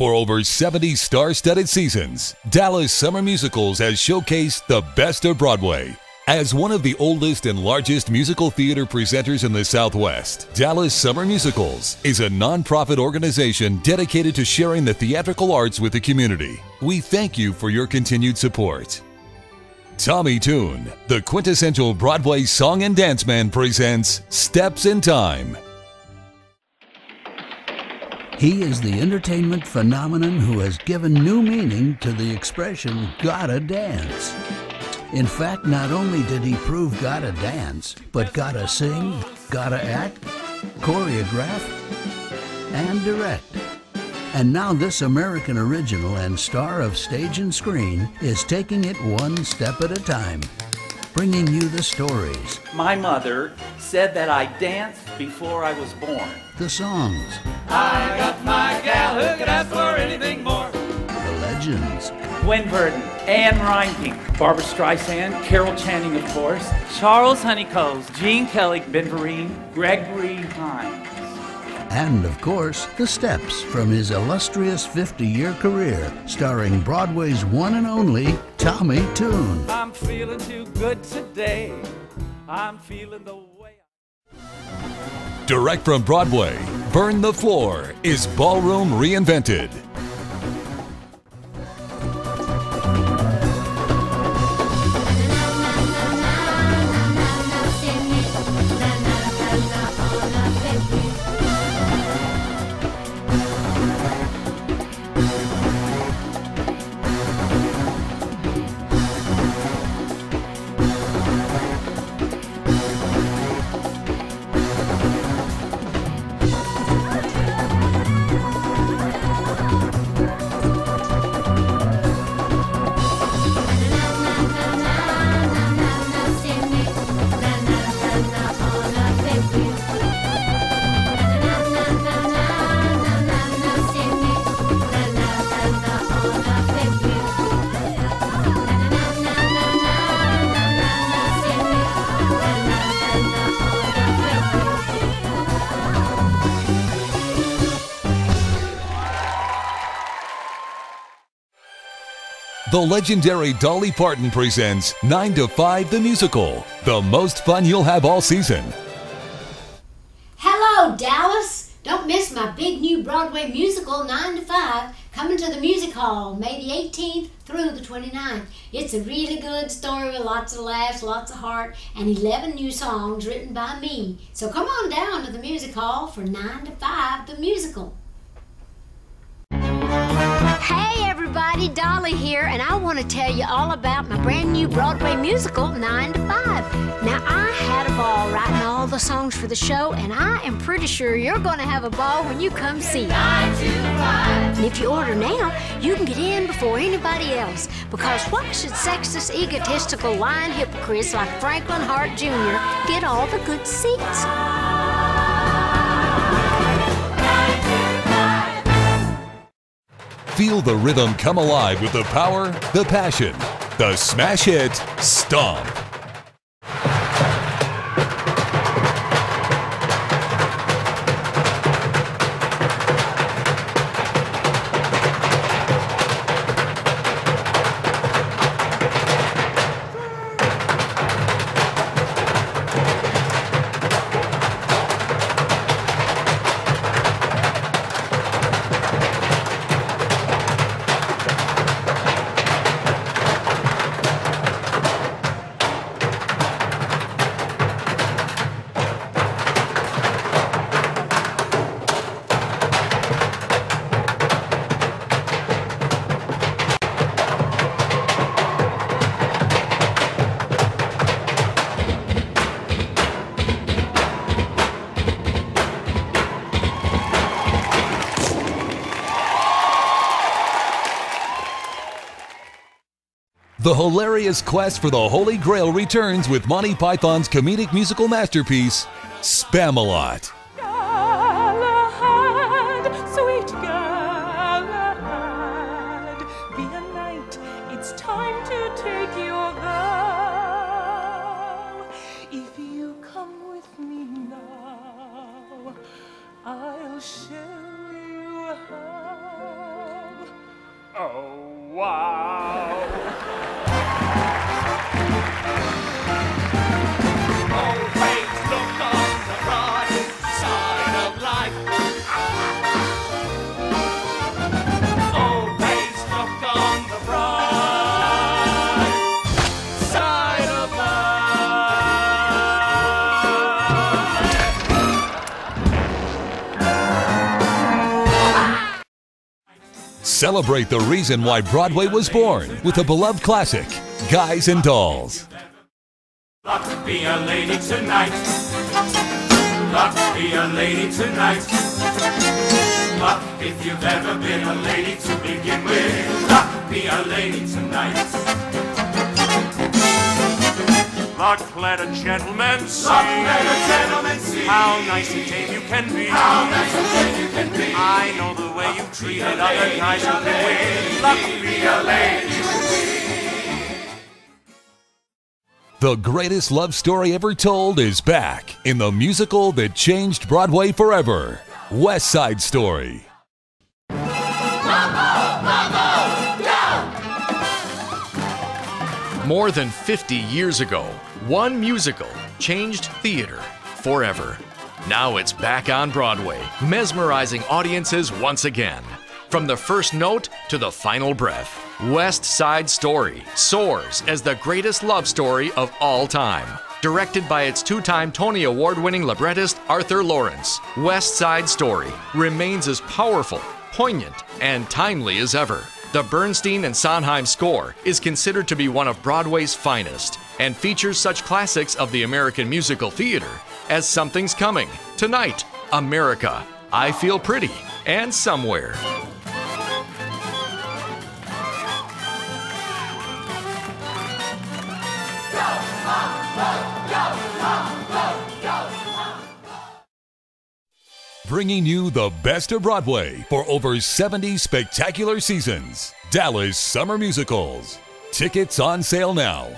For over 70 star studded seasons, Dallas Summer Musicals has showcased the best of Broadway. As one of the oldest and largest musical theater presenters in the Southwest, Dallas Summer Musicals is a nonprofit organization dedicated to sharing the theatrical arts with the community. We thank you for your continued support. Tommy Tune, the quintessential Broadway song and dance man, presents Steps in Time. He is the entertainment phenomenon who has given new meaning to the expression gotta dance. In fact, not only did he prove gotta dance, but gotta sing, gotta act, choreograph, and direct. And now this American original and star of stage and screen is taking it one step at a time, bringing you the stories, My mother said that I danced before I was born. the songs, I got my gal who could ask for anything more. the legends, Gwen Verdon, Ann Reinking, Barbra Streisand, Carol Channing, of course, Charles Honi Coles, Gene Kelly, Ben Vereen, Gregory Hines. and of course, the steps from his illustrious 50 year career, starring Broadway's one and only Tommy Tune. I'm feeling too good today. I'm feeling the way. Direct from Broadway, Burn the Floor is Ballroom Reinvented. The legendary Dolly Parton presents 9 to 5 the musical, the most fun you'll have all season. Hello, Dallas! Don't miss my big new Broadway musical, 9 to 5, coming to the Music Hall May the 18th through the 29th. It's a really good story with lots of laughs, lots of heart, and 11 new songs written by me. So come on down to the Music Hall for 9 to 5, the musical. Hey everybody, Dolly here, and I want to tell you all about my brand new Broadway musical, 9 to 5. Now, I had a ball writing all the songs for the show, and I am pretty sure you're going to have a ball when you come see it. And if you order now, you can get in before anybody else, because why should sexist, egotistical, lying hypocrites like Franklin Hart Jr. get all the good seats? Feel the rhythm come alive with the power, the passion, the smash hit, Stomp. The hilarious quest for the Holy Grail returns with Monty Python's comedic musical masterpiece, Spamalot. Galahad, sweet Celebrate the reason why Broadway was born with a beloved classic, Guys and Dolls. Luck be a lady tonight. Luck be a lady tonight. Luck if you've ever been a lady to begin with. Luck be a lady tonight. Luck let a gentleman see. Luck let a gentleman see. How nice and tame you can be. How nice and tame you can be. I know the way you treated other guys you've been. Luck be a lady. The greatest love story ever told is back in the musical that changed Broadway forever West Side Story. More than 50 years ago, one musical changed theater forever. Now it's back on Broadway, mesmerizing audiences once again. From the first note to the final breath, West Side Story soars as the greatest love story of all time. Directed by its two time Tony Award winning librettist Arthur Laurents, West Side Story remains as powerful, poignant, and timely as ever. The Bernstein and Sondheim score is considered to be one of Broadway's finest and features such classics of the American musical theater as Something's Coming, Tonight, America, I Feel Pretty, and Somewhere. Bringing you the best of Broadway for over 70 spectacular seasons. Dallas Summer Musicals. Tickets on sale now